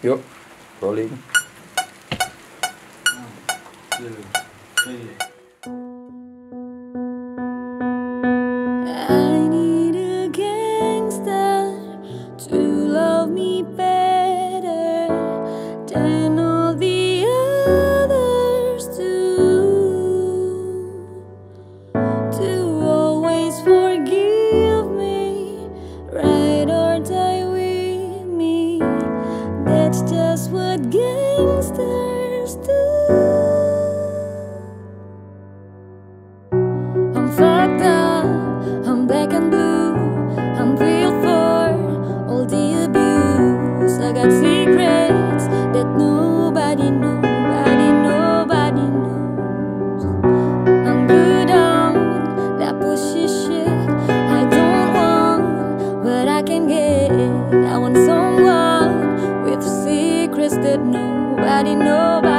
Yuk, rolling. two, nobody.